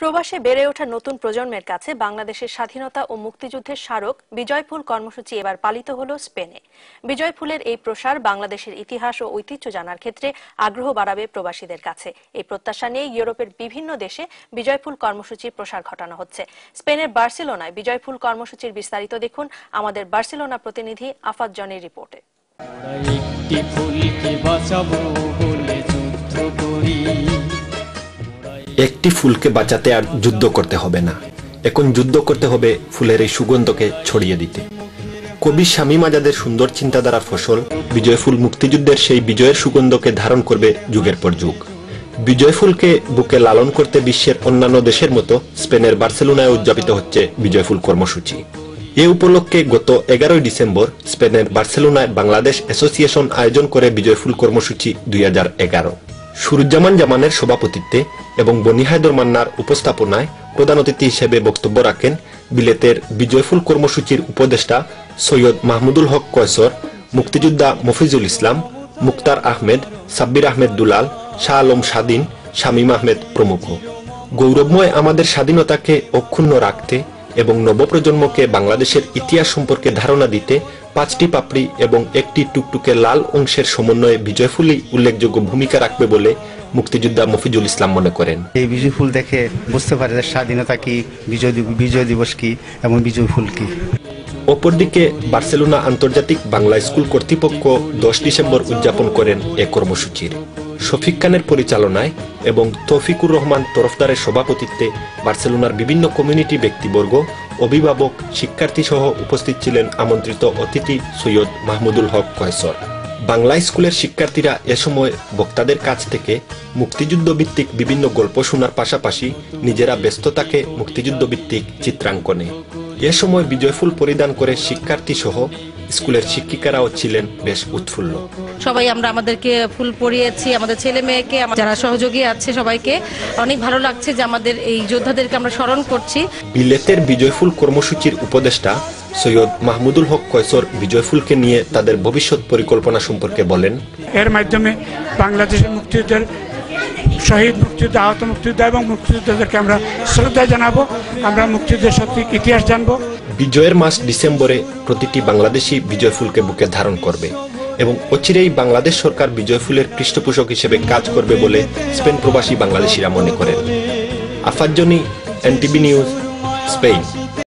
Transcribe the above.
প্রবাসে বেড়ে ওঠা নতুন প্রজন্মের কাছে বাংলাদেশের স্বাধীনতা ও মুক্তিযুদ্ধের স্মারক বিজয়ফুল কর্মসূচি এবার পালিত হল স্পেনে। বিজয়ফুলের এই প্রসার বাংলাদেশের ইতিহাস ও ঐতিহ্য জানার ক্ষেত্রে আগ্রহ বাড়াবে প্রবাসীদের কাছে। এই প্রত্যাশা নিয়ে ইউরোপের বিভিন্ন দেশে বিজয়ফুল কর্মসূচির প্রসার ঘটানো হচ্ছে। স্পেনের বার্সেলোনায় বিজয়ফুল কর্মসূচির বিস্তারিত দেখুন আমাদের বার্সেলোনা প্রতিনিধি আফাদ জনের রিপোর্টে। বাঁচাবো বলে যুদ্ধ করি। একটি ফুলকে বাঁচাতে আর যুদ্ধ করতে হবে না। এখন যুদ্ধ করতে হবে ফুলের এই সুগন্ধকে ছড়িয়ে দিতে। কবি স্বামী মাজাদের সুন্দর চিন্তাধারার ফসল বিজয় ফুল মুক্তিযুদ্ধের সেই বিজয়ের সুগন্ধকে ধারণ করবে যুগের পর যুগ। বিজয় ফুলকে বুকে লালন করতে বিশ্বের অন্যান্য দেশের মতো স্পেনের বার্সেলোনায় উদযাপিত হচ্ছে বিজয় ফুল কর্মসূচি। এ উপলক্ষে গত এগারোই ডিসেম্বর স্পেনের বার্সেলোনায় বাংলাদেশ অ্যাসোসিয়েশন আয়োজন করে বিজয় ফুল কর্মসূচি দুই হাজার এগারো। সুরুজ্জামান জামানের সভাপতিত্বে এবং বনি হায়দর মান্নার উপস্থাপনায় প্রধান অতিথি হিসেবে বক্তব্য রাখেন বিলেতের বিজয়ফুল কর্মসূচির উপদেষ্টা সৈয়দ মাহমুদুল হক কয়সর মুক্তিযোদ্ধা মফিজুল ইসলাম, মুক্তার আহমেদ, সাব্বির আহমেদ দুলাল, শাহ আলম স্বাধীন, শামীম আহমেদ প্রমুখ। গৌরবময় আমাদের স্বাধীনতাকে অক্ষুণ্ণ রাখতে এবং নবপ্রজন্মকে বাংলাদেশের ইতিহাস সম্পর্কে ধারণা দিতে পাঁচটি পাপড়ি এবং একটি টুকটুকে লাল অংশের সমন্বয়ে বিজয়ফুলই উল্লেখযোগ্য ভূমিকা রাখবে বলে মুক্তিযোদ্ধা মফিজুল ইসলাম মনে করেন। এই বিজয় ফুল দেখে বুঝতে পারে স্বাধীনতা কি বিজয় বিজয় দিবস কি এবং বিজয় ফুল কি। অপরদিকে বার্সেলোনা আন্তর্জাতিক বাংলা স্কুল কর্তৃপক্ষ দশ ডিসেম্বর উদযাপন করেন এ কর্মসূচির। শফিক খানের পরিচালনায় এবং তৌফিকুর রহমান তরফদারের সভাপতিত্বে বার্সেলোনার বিভিন্ন কমিউনিটি ব্যক্তিবর্গ, অভিভাবক শিক্ষার্থী সহ উপস্থিত ছিলেন আমন্ত্রিত অতিথি সৈয়দ মাহমুদুল হক কয়সর। বাংলা স্কুলের শিক্ষার্থীরা এ সময় বক্তাদের কাছ থেকে মুক্তিযুদ্ধ ভিত্তিক বিভিন্ন গল্প শোনার পাশাপাশি নিজেরা ব্যস্ত থাকে মুক্তিযুদ্ধ ভিত্তিক চিত্রাঙ্কনে। এ সময় বিজয়ফুল পরিধান করে শিক্ষার্থী সহ স্কুলের শিক্ষিকারাও ছিলেন বেশ উৎফুল্ল। সবাই আমরা আমাদেরকে ফুল পরিয়েছি আমাদের ছেলে মেয়েকে যারা সহযোগী আছে সবাইকে। অনেক ভালো লাগছে যে আমাদের এই যোদ্ধাদেরকে আমরা স্মরণ করছি। বিলেতের বিজয়ফুল কর্মসূচির উপদেষ্টা সৈয়দ মাহমুদুল হক কয়সর বিজয়ফুলকে নিয়ে তাদের ভবিষ্যৎ পরিকল্পনা সম্পর্কে বলেন। এর মাধ্যমে বাংলাদেশের মুক্তিযুদ্ধের শহীদ মুক্তিযুদ্ধ আহত মুক্তিযোদ্ধা এবং মুক্তিযোদ্ধাদেরকে আমরা শ্রদ্ধা জানাব আমরা মুক্তিযুদ্ধের সঠিক ইতিহাস জানব। বিজয়ের মাস ডিসেম্বরে প্রতিটি বাংলাদেশি বিজয়ফুলকে বুকে ধারণ করবে। এবং অচিরেই বাংলাদেশ সরকার বিজয় ফুলের পৃষ্ঠপোষক হিসেবে কাজ করবে বলে স্পেন প্রবাসী বাংলাদেশিরা মনে করেন। আফাজ্জনী, এনটিভি নিউজ, স্পেন।